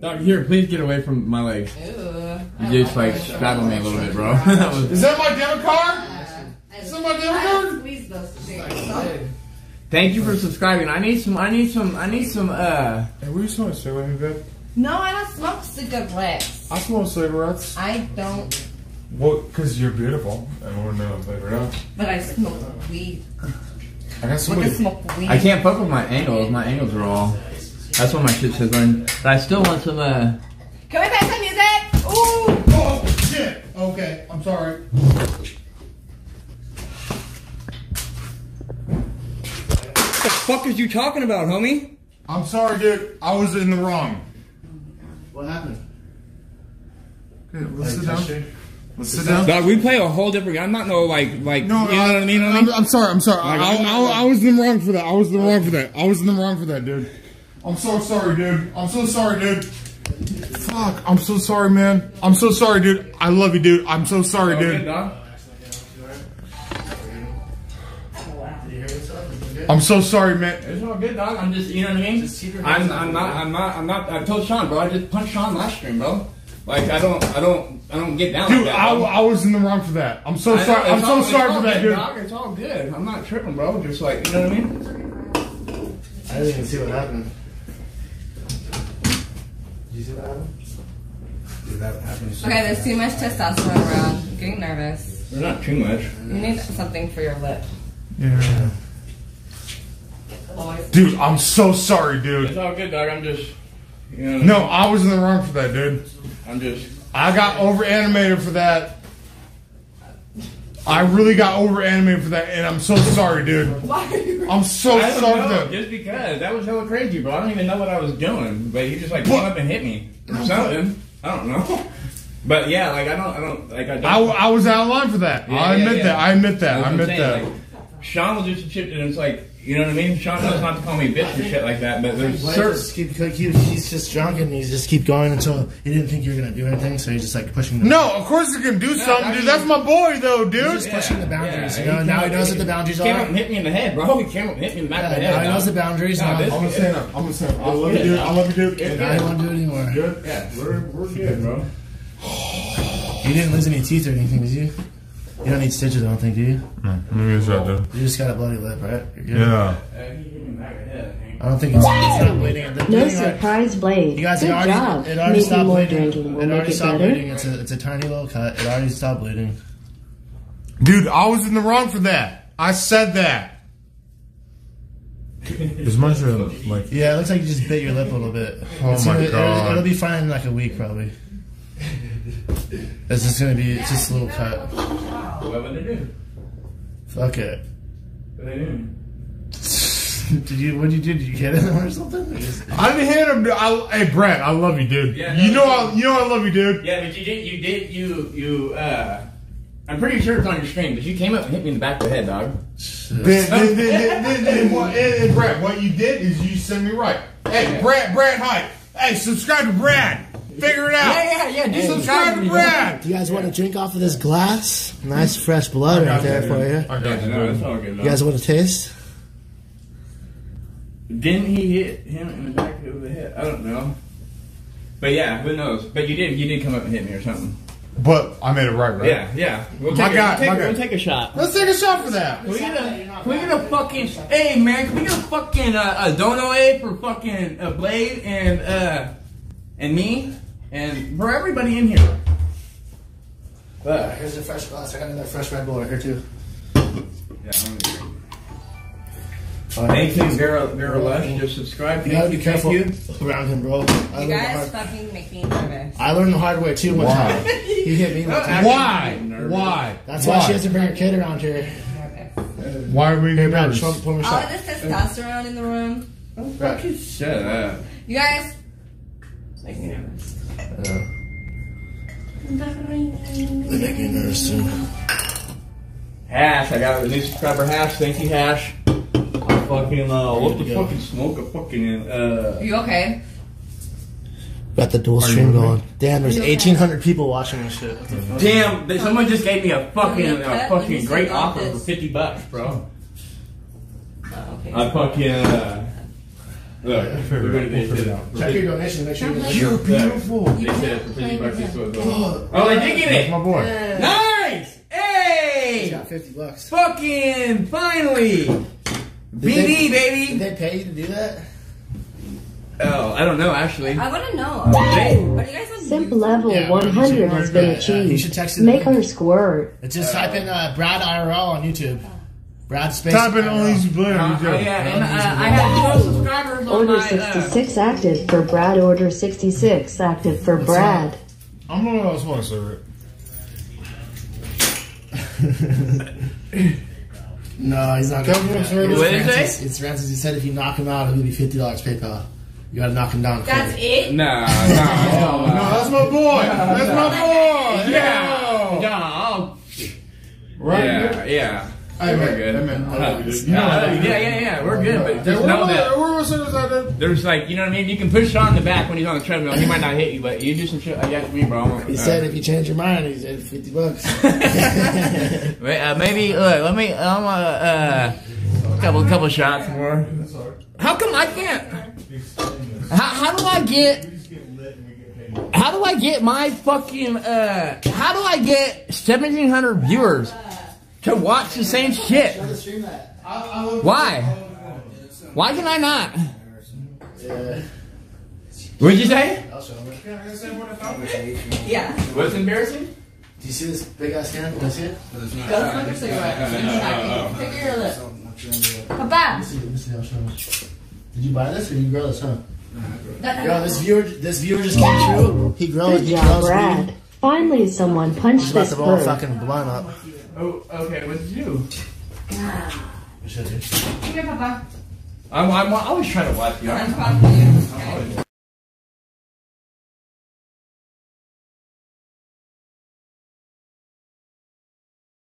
Dog, here, please get away from my legs. Ew. You just like straddled me a little bit, bro. that was... Is that my debit card? Is that my debit card? Squeeze those things. Thank you for subscribing. I need some. I need some. I need some. Uh. Hey, what are you smoking cigarettes, babe? No, I don't smoke cigarettes. I smoke cigarettes. I don't, Well, because you're beautiful. And we're no flavor out. but I smoke weed. I got Look somebody. at smoke weed. I can't fuck with my angles. My angles are all. That's what my shit says. on- But I still want some. Uh. Can we play some music? Ooh. Oh, shit. Okay, I'm sorry. What the fuck is you talking about, homie? I'm sorry, dude. I was in the wrong. What happened? Okay, let's sit down. touched? Let's sit down. Dog, we play a whole different. I'm not no like like. No, you know what I mean? I'm, homie? I'm sorry. I'm sorry. Like, I, I'm I, I was in the wrong for that. I was in the wrong for that. I was in the wrong for that, dude. I'm so sorry, dude. I'm so sorry, dude. Fuck. I'm so sorry, man. I'm so sorry, dude. I love you, dude. I'm so sorry, Okay, dude. dog. Did you hear yourself? I'm so sorry, man. It's all good, dog. I'm just, you know what I mean? Just keep your hands I'm, I'm not. I'm not, I'm not. I told Sean, bro. I just punched Sean last stream, bro. Like I don't, I don't, I don't get down Dude, like that. I. I was in the wrong for that. I'm so sorry. I'm it's so all- it's sorry all for that, good, dude. Dog. It's all good. I'm not tripping, bro. Just like, you know what I mean? I didn't even see what happened. Did you see what happened? Dude, that happened. Okay, there's too much testosterone around. I'm getting nervous. There's not too much. You need something for your lip. Yeah. Dude, I'm so sorry, dude. It's all good, dog. I'm just, you know. No, I was in the wrong for that, dude. I am just. I got over animated for that. I really got over animated for that, and I'm so sorry, dude. Why are you? I'm so I don't sorry know, for that. just because that was hella crazy, bro. I don't even know what I was doing, but he just like What? came up and hit me or something. I don't know. But yeah, like I don't, I don't, like I don't. I, I was out of line for that. Yeah, I admit yeah. that. I admit that. That's I admit saying, that. Like, Sean was just a chip and it's like, you know what I mean? Sean knows not to call me bitch and shit like that, but there's Blake certain. just keep, like, he, he's just drunk and he's just keep going until he didn't think you were gonna do anything, so he's just like pushing the no, of course he can do something, I dude. That's my boy, though, dude. He's just pushing the boundaries, Yeah, you know. he now he knows what the boundaries Came are. up and hit me in the head, bro. He came up and hit me in the back Yeah, of the head. now he knows the boundaries. Nah, now, this- I'm gonna stand up. I'm gonna stand up. I love you, dude. I love you, dude. It's now he won't do it anymore. Good. Yeah, we're, we're good, bro. You didn't lose any teeth or anything, did you? You don't need stitches, I don't think, do you? Let me get shot, dude. You just got a bloody lip, right? Yeah. He hit me in the back of the head. I don't think it's, it's not bleeding. The No bleeding already- surprise, Blade. You guys, Good it already, job. it already Making stopped more bleeding. drinking will it make already it stopped better. bleeding. It's a, it's a tiny little cut. It already stopped bleeding. Dude, I was in the wrong for that. I said that. that. Is my shit like? Yeah, it looks like you just bit your lip a little bit. Oh It's my gonna- it'll- God. It'll, be fine in like a week, probably. It's just gonna be, it's just a little cut. What would they do? Fuck it. What they do? Did you, what'd you do? Did you hit him or something? I didn't hit him. dude. I, hey, Brett, I love you, dude. Yeah, you know, I, you know, I love you, dude. Yeah, but you did, you did, you, you, uh, I'm pretty sure it's on your stream, but you came up and hit me in the back of the head, dog. Then, then, then, then, then, then what, and, and Brett, what you did is you sent me right. Hey, Brett, Brett, hi. Hey, subscribe to Brad. Figure it out. Yeah, yeah, yeah, dude. Subscribe to Brad. Do you guys want to drink off of this glass? Nice fresh blood right there for you. I got you, no, it's all good. You guys want to taste? Didn't he hit him in the back of the head? I don't know. But yeah, who knows? But you did, you did come up and hit me or something. But I made it right, right? Yeah, yeah. We'll My take, God, a, we'll take, my a- God. we'll take a shot. Let's take a shot for that. Can we get a, can we get a fucking, hey man, can we get a fucking, uh, a dono A for fucking uh, Blade and, uh, and me? And for everybody in here. But, Here's a fresh glass. I got another fresh Red Bull right here too. yeah, Anything Vera, Vera Lush, just subscribe. You gotta Thank be careful thank you. around him, bro. I You guys hard, fucking make me nervous. I learned the hard way too one Why? time. He hit me one time. Why? Why? That's why why she has to bring her kid around here. nervous. Why are we Hey, Brad, nervous? show pour me a All of this testosterone in the room. Brad. Shut up. You guys make me nervous. They make me nervous too. Hash, I got a new subscriber hash. Thank you, hash. I fucking, uh, what the There you go. fucking smoke a fucking, uh, Are you okay? Got the dual stream going. Damn, there's You okay? 1,800 people watching this shit. What the fuck? Damn, th- someone just gave me a fucking, a cut- let me fucking great about offer for 50 bucks, bro. Oh, okay. I fucking, uh, Look, figure it out. We'll figure it out. Check your donation. Make sure you You're beautiful. They said for 50 bucks this was Oh, I did get That's it! my boy. Nice! He Hey! got 50 bucks. Fucking finally! BD, they- Did baby! they pay you to do that? Oh, I don't know, actually. I want to know. Hey. Are you guys on Simp level Yeah, 100 has been yeah, yeah. You should achieved. text it. Make her squirt. It's just type in uh, Brad IRL on YouTube. Brad space. Type in IRL. ONLYUSEmeBLADE Uh, on uh, yeah, and uh, I had two subscribers on Order my, uh, 66 active for Brad. Order 66 active for Brad. I'm the one else want to serve it. No, he's not. Tell gonna me do what's It's What did it Francis- It's Francis. He said if you knock him out, it'll be fifty dollars PayPal. You gotta knock him down. That's quick. it? Nah, nah, hell No, no. that's my boy. That's my boy. Yeah! Yo. Yeah, I'll- Right. yeah, yeah. Hey, We're man. good. Hey, man. I love you, dude. Yeah, yeah, yeah, yeah, we're good, but Hey, just where know was that where was service at, dude? there's like, you know what I mean? You can push Sean in the back when he's on the treadmill. He might not hit you, but you do some shit like that to me, bro. I'm- He uh, said if you change your mind, he said fifty bucks. Wait, uh, maybe look. Let me. I'm uh, uh, couple couple shots more. How come I can't? How, how do I get? How do I get my fucking? Uh, how do I get 1,700 viewers to watch the same shit? Why? Why can I not? What'd you say? Yeah. What's embarrassing? Do you see this big ass can? Do you see it? Go smoke a cigarette. Take your lip. Papa. Let me see, let me see, I'll show you. Did you buy this or you grow this, huh? Yo, this viewer, this viewer just came through. He grows, Good he job, grows Brad. weed. Finally, someone punched He's about this to blow a bird. fucking blunt up. Oh, okay. What did you do? Should you? Come here, Papa. I'm, I'm always trying to wipe you. I'm talking to you. Okay.